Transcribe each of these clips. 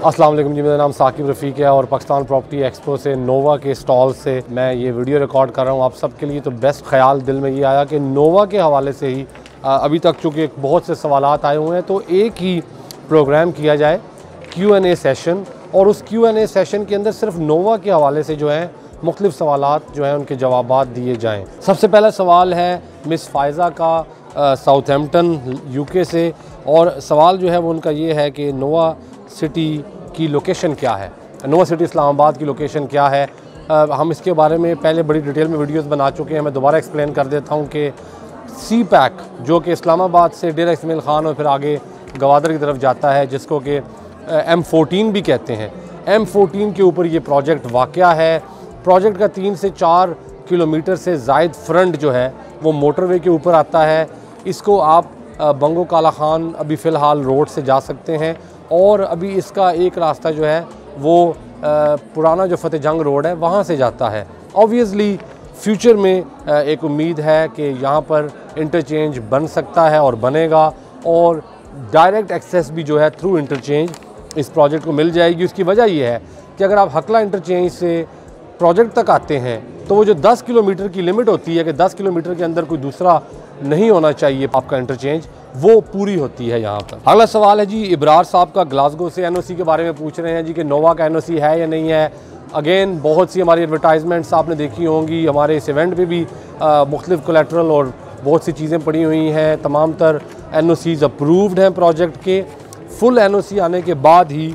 वालेकुम जी, मेरा नाम साकिब रफ़ीक है और पाकिस्तान प्रॉपर्टी एक्सपो से नोवा के स्टॉल से मैं ये वीडियो रिकॉर्ड कर रहा हूँ। आप सबके लिए तो बेस्ट ख्याल दिल में ये आया कि नोवा के हवाले से ही अभी तक चूँकि बहुत से सवाल आए हुए हैं तो एक ही प्रोग्राम किया जाए क्यू एन ए सेशन और उस क्यू एन ए सेशन के अंदर सिर्फ़ नोवा के हवाले से जो है, मुख्तलिफ़ सवाल जो हैं, उनके जवाब दिए जाएँ। सबसे पहला सवाल है मिस फ़ायज़ा का साउथैम्पटन यूके से, और सवाल जो है वो उनका ये है कि नोवा सिटी की लोकेशन क्या है? नोवा सिटी इस्लामाबाद की लोकेशन क्या है? आ, हम इसके बारे में पहले बड़ी डिटेल में वीडियोस बना चुके हैं। मैं दोबारा एक्सप्लेन कर देता हूँ कि सी पैक जो कि इस्लामाबाद से डेरा इसमेल ख़ान और फिर आगे गवादर की तरफ़ जाता है जिसको कि एम फोटीन भी कहते हैं। एम फोटीन के ऊपर ये प्रोजेक्ट वाक़ है। प्रोजेक्ट का तीन से चार किलोमीटर से जायद फ्रंट जो है वो मोटरवे के ऊपर आता है। इसको आप बंगो काला ख़ान अभी फ़िलहाल रोड से जा सकते हैं और अभी इसका एक रास्ता जो है, वो पुराना जो फतेह जंग रोड है, वहाँ से जाता है। ऑब्वियसली फ्यूचर में एक उम्मीद है कि यहाँ पर इंटरचेंज बन सकता है और बनेगा और डायरेक्ट एक्सेस भी जो है थ्रू इंटरचेंज इस प्रोजेक्ट को मिल जाएगी। उसकी वजह यह है कि अगर आप हकला इंटरचेंज से प्रोजेक्ट तक आते हैं तो वो जो 10 किलोमीटर की लिमिट होती है, कि 10 किलोमीटर के अंदर कोई दूसरा नहीं होना चाहिए आपका इंटरचेंज वो पूरी होती है यहाँ पर। अगला सवाल है जी, इब्रार साहब का ग्लासगो से एनओसी के बारे में पूछ रहे हैं जी कि नोवा का एनओसी है या नहीं है। अगेन बहुत सी हमारी एडवर्टाइजमेंट्स आपने देखी होंगी, हमारे इस इवेंट पे भी मुख्तलिफ़ कोलेट्रल और बहुत सी चीज़ें पड़ी हुई हैं। तमाम तर एन अप्रूव्ड हैं प्रोजेक्ट के। फुल एन आने के बाद ही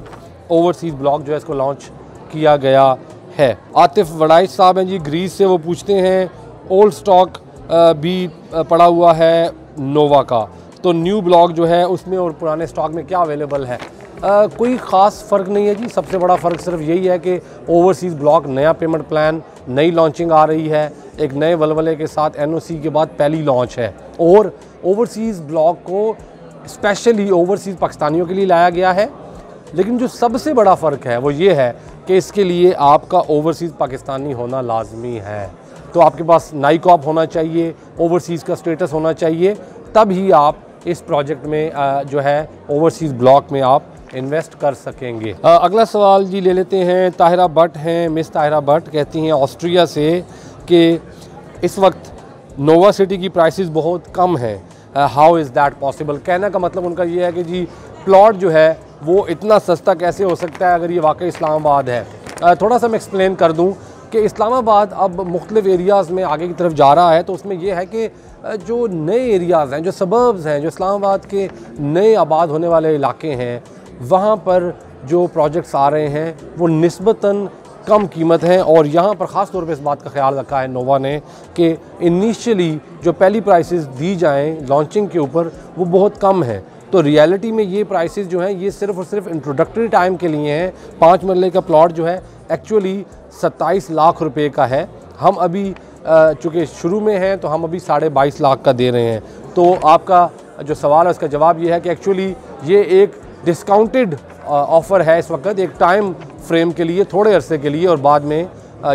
ओवरसीज़ ब्लॉक जो है इसको लॉन्च किया गया है। आतिफ वड़ाइश साहब हैं जी ग्रीस से वो पूछते हैं ओल्ड स्टॉक भी पड़ा हुआ है नोवा का। तो न्यू ब्लॉक जो है उसमें और पुराने स्टॉक में क्या अवेलेबल है? आ, कोई ख़ास फ़र्क नहीं है जी। सबसे बड़ा फ़र्क सिर्फ़ यही है कि ओवरसीज़ ब्लॉक नया पेमेंट प्लान नई लॉन्चिंग आ रही है। एक नए वलवले के साथ एनओसी के बाद पहली लॉन्च है। और ओवरसीज़ ब्लॉक को स्पेशली ओवरसीज़ पाकिस्तानियों के लिए लाया गया है। लेकिन जो सबसे बड़ा फ़र्क है वो ये है कि इसके लिए आपका ओवरसीज़ पाकिस्तानी होना लाजमी है। तो आपके पास नाइकॉप होना चाहिए, ओवरसीज़ का स्टेटस होना चाहिए तब ही आप इस प्रोजेक्ट में जो है, ओवरसीज़ ब्लॉक में आप इन्वेस्ट कर सकेंगे। अगला सवाल जी ले लेते हैं, ताहिरा भट्ट हैं, मिस ताहिरा भट्ट कहती हैं ऑस्ट्रिया से कि इस वक्त नोवा सिटी की प्राइसेस बहुत कम है। हाउ इज़ दैट पॉसिबल कहने का मतलब उनका ये है कि जी प्लॉट जो है, वो इतना सस्ता कैसे हो सकता है अगर ये वाकई इस्लामाबाद है? थोड़ा सा मैं एक्सप्लेन कर दूँ। कि इस्लामाबाद अब मुख्तलिफ़ एरियाज़ में आगे की तरफ़ जा रहा है तो उसमें यह है कि जो नए एरियाज़ हैं, जो सबर्ब्स हैं, जो इस्लामाबाद के नए आबाद होने वाले इलाके हैं, वहाँ पर जो प्रोजेक्ट्स आ रहे हैं, वो नस्बता कम कीमत हैं और यहाँ पर ख़ास तौर पे इस बात का ख्याल रखा है नोवा ने कि इनिशियली जो पहली प्राइसेस दी जाएँ लॉन्चिंग के ऊपर, वो बहुत कम है। तो रियलिटी में ये प्राइसेस जो हैं ये सिर्फ़ और सिर्फ़ इंट्रोडक्टरी टाइम के लिए हैं। पाँच मरले का प्लॉट जो है एक्चुअली सत्ताईस लाख रुपए का है। हम अभी चूँकि शुरू में हैं तो हम अभी साढ़े बाईस लाख का दे रहे हैं। तो आपका जो सवाल है उसका जवाब ये है कि एक्चुअली ये एक डिस्काउंटेड ऑफ़र है इस वक्त एक टाइम फ्रेम के लिए थोड़े अरसे के लिए और बाद में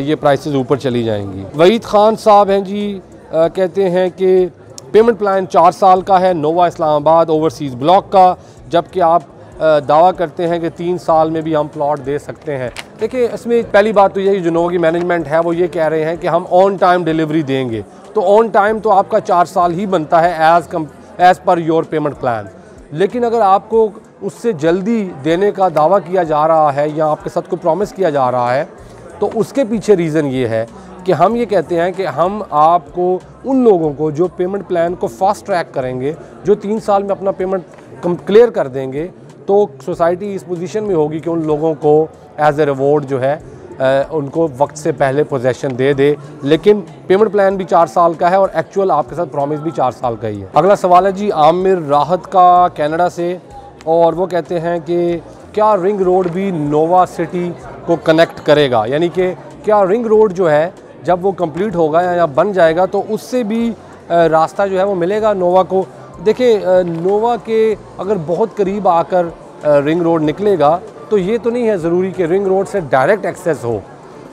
ये प्राइसेस ऊपर चली जाएँगी। वहीद ख़ान साहब हैं जी आ, कहते हैं कि पेमेंट प्लान चार साल का है, नोवा इस्लामाबाद ओवरसीज़ ब्लॉक का, जबकि आप दावा करते हैं कि तीन साल में भी हम प्लॉट दे सकते हैं। देखिए, इसमें पहली बात तो यही, जो नोवा की मैनेजमेंट है, वो ये कह रहे हैं कि हम ऑन टाइम डिलीवरी देंगे। तो ऑन टाइम तो आपका चार साल ही बनता है as come as per your payment plan लेकिन अगर आपको उससे जल्दी देने का दावा किया जा रहा है, या आपके साथ को प्रॉमिस किया जा रहा है तो उसके पीछे रीज़न ये है कि हम ये कहते हैं कि हम आपको, उन लोगों को जो पेमेंट प्लान को फास्ट ट्रैक करेंगे, जो तीन साल में अपना पेमेंट क्लियर कर देंगे तो सोसाइटी इस पोजीशन में होगी कि उन लोगों को एज ए रिवॉर्ड जो है उनको वक्त से पहले पोजेशन दे दे। लेकिन पेमेंट प्लान भी चार साल का है और एक्चुअल आपके साथ प्रॉमिस भी चार साल का ही है। अगला सवाल है जी, आमिर राहत का कनाडा से, और वो कहते हैं कि क्या रिंग रोड भी नोवा सिटी को कनेक्ट करेगा? यानी कि क्या रिंग रोड जो है जब वो कंप्लीट होगा या बन जाएगा तो उससे भी रास्ता जो है वो मिलेगा नोवा को। देखिए नोवा के अगर बहुत करीब आकर रिंग रोड निकलेगा तो ये तो नहीं है ज़रूरी कि रिंग रोड से डायरेक्ट एक्सेस हो।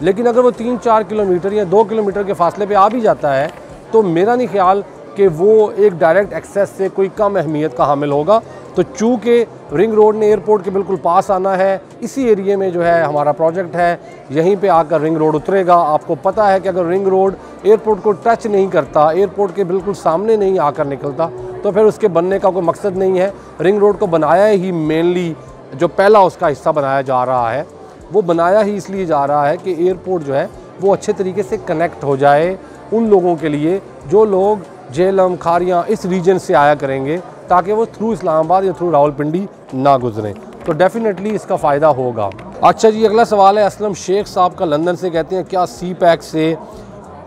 लेकिन अगर वो तीन चार किलोमीटर या दो किलोमीटर के फासले पे आ भी जाता है तो मेरा नहीं ख्याल कि वो एक डायरेक्ट एक्सेस से कोई कम अहमियत का हामिल होगा। तो चूँकि रिंग रोड ने एयरपोर्ट के बिल्कुल पास आना है, इसी एरिए में जो है हमारा प्रोजेक्ट है, यहीं पे आकर रिंग रोड उतरेगा। आपको पता है कि अगर रिंग रोड एयरपोर्ट को टच नहीं करता, एयरपोर्ट के बिल्कुल सामने नहीं आकर निकलता तो फिर उसके बनने का कोई मकसद नहीं है। रिंग रोड को बनाया ही मेनली जो पहला उसका हिस्सा बनाया जा रहा है, वो बनाया ही इसलिए जा रहा है कि एयरपोर्ट जो है, वो अच्छे तरीके से कनेक्ट हो जाए उन लोगों के लिए, जो लोग जेलम खारियाँ इस रीजन से आया करेंगे। ताकि वो थ्रू इस्लामाबाद या थ्रू रावलपिंडी ना गुजरें। तो डेफिनेटली इसका फ़ायदा होगा। अच्छा जी अगला सवाल है असलम शेख साहब का लंदन से कहते हैं क्या सी पैक से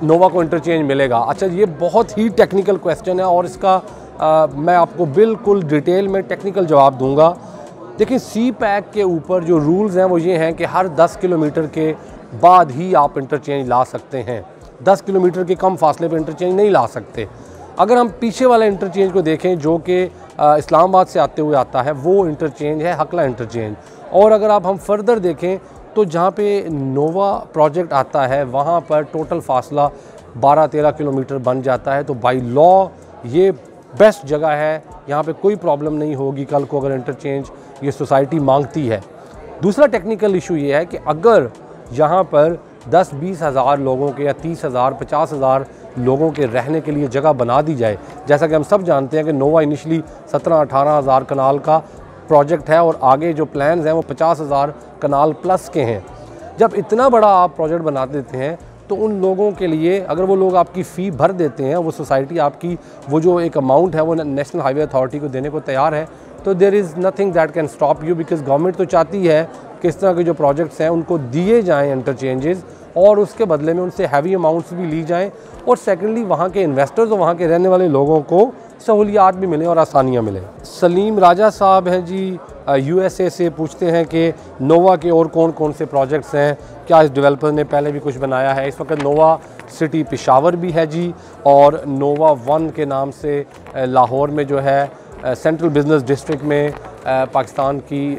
नोवा को इंटरचेंज मिलेगा? अच्छा ये बहुत ही टेक्निकल क्वेश्चन है और इसका आ, मैं आपको बिल्कुल डिटेल में टेक्निकल जवाब दूँगा। देखिए सी पैक के ऊपर जो रूल्स हैं वो ये हैं कि हर 10 किलोमीटर के बाद ही आप इंटरचेंज ला सकते हैं। 10 किलोमीटर के कम फासले पर इंटरचेंज नहीं ला सकते। अगर हम पीछे वाले इंटरचेंज को देखें, जो कि इस्लामाबाद से आते हुए आता है, वो इंटरचेंज है हकला इंटरचेंज और अगर आप हम फर्दर देखें तो जहाँ पे नोवा प्रोजेक्ट आता है, वहाँ पर टोटल फासला 12-13 किलोमीटर बन जाता है। तो बाई लॉ ये बेस्ट जगह है। यहाँ पे कोई प्रॉब्लम नहीं होगी कल को अगर इंटरचेंज ये सोसाइटी मांगती है। दूसरा टेक्निकल इशू ये है कि अगर यहाँ पर दस बीस हज़ार लोगों के या तीस हज़ार, पचास हज़ार लोगों के रहने के लिए जगह बना दी जाए। जैसा कि हम सब जानते हैं कि नोवा इनिशली सत्रह अठारह हज़ार कनाल का प्रोजेक्ट है और आगे जो प्लान्स हैं वो पचास हज़ार कनाल प्लस के हैं। जब इतना बड़ा आप प्रोजेक्ट बना देते हैं तो उन लोगों के लिए अगर वो लोग आपकी फ़ी भर देते हैं, वो सोसाइटी आपकी, वो जो एक अमाउंट है, वो नेशनल हाईवे अथॉरिटी को देने को तैयार है तो there is nothing that can stop you because government तो चाहती है कि इस तरह के जो प्रोजेक्ट्स हैं, उनको दिए जाएँ इंटरचेंजेस और उसके बदले में उनसे हैवी अमाउंट्स भी ली जाएँ। और सेकेंडली वहाँ के इन्वेस्टर्स और वहाँ के रहने वाले लोगों को सहूलियात भी मिलें और आसानियाँ मिलें। सलीम राजा साहब हैं जी यूएसए से पूछते हैं कि नोवा के और कौन कौन से प्रोजेक्ट्स हैं? क्या इस डेवलपर ने पहले भी कुछ बनाया है? इस वक्त नोवा सिटी पिशावर भी है जी, और नोवा वन के नाम से लाहौर में जो है सेंट्रल बिज़नेस डिस्ट्रिक्ट में पाकिस्तान की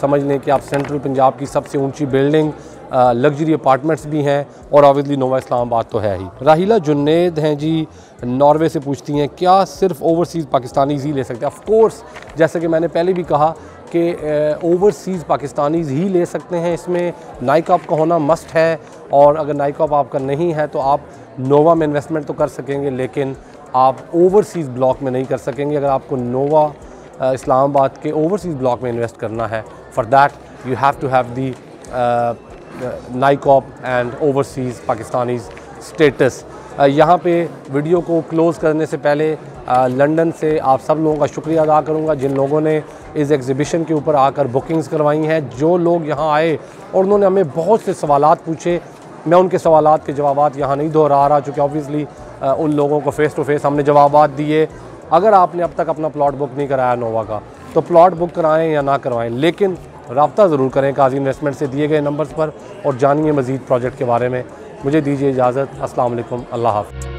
समझ लें कि आप सेंट्रल पंजाब की सबसे ऊँची बिल्डिंग लग्जरी अपार्टमेंट्स भी हैं और ऑब्वियसली नोवा इस्लामाबाद तो है ही। राहिला जुनेद हैं जी नॉर्वे से पूछती हैं, क्या सिर्फ़ ओवरसीज़ पाकिस्तानीज़ ही ले सकते हैं? ऑफकोर्स जैसे कि मैंने पहले भी कहा कि ओवरसीज़ पाकिस्तानीज़ ही ले सकते हैं इसमें। नाइकॉप का होना मस्ट है और अगर नाइकॉप आपका नहीं है तो आप नोवा में इन्वेस्टमेंट तो कर सकेंगे, लेकिन आप ओवरसीज़ ब्लॉक में नहीं कर सकेंगे। अगर आपको नोवा इस्लामाबाद के ओवरसीज़ ब्लॉक में इन्वेस्ट करना है for that you have to have the NICOP and overseas Pakistani status यहाँ पे वीडियो को क्लोज़ करने से पहले लंदन से आप सब लोगों का शुक्रिया अदा करूँगा, जिन लोगों ने इस एग्ज़िबिशन के ऊपर आकर बुकिंग्स करवाई हैं। जो लोग यहाँ आए और उन्होंने हमें बहुत से सवाल पूछे, मैं उनके सवाल के जवाब यहाँ नहीं दोहरा रहा चूँकि ऑब्वियसली उन लोगों को फ़ेस टू फेस हमने जवाब दिए। अगर आपने अब तक अपना प्लॉट बुक नहीं कराया नोवा का तो प्लॉट बुक कराएँ या ना करवाएँ, लेकिन रबता ज़रूर करें काजी इन्वेस्टमेंट से दिए गए नंबर्स पर और जानिए मज़ीद प्रोजेक्ट के बारे में। मुझे दीजिए इजाज़त। असल अल्लाह हाफ़